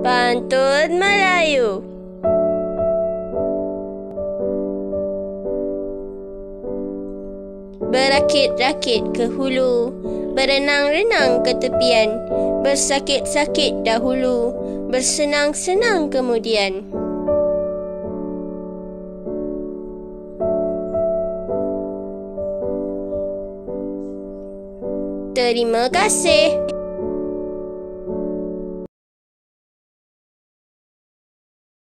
Pantun Melayu Berakit-rakit ke hulu Berenang-renang ke tepian Bersakit-sakit dahulu Bersenang-senang kemudian Terima kasih.